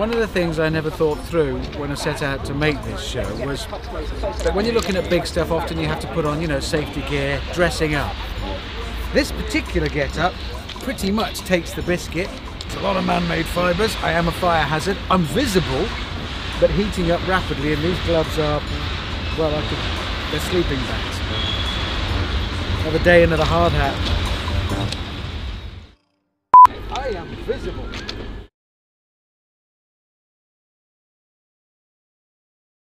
One of the things I never thought through when I set out to make this show was that when you're looking at big stuff, often you have to put on, you know, safety gear, dressing up. This particular get-up pretty much takes the biscuit. It's a lot of man-made fibres. I am a fire hazard. I'm visible, but heating up rapidly, and these gloves are, well, I could, they're sleeping bags. Another day, another hard hat. I am visible.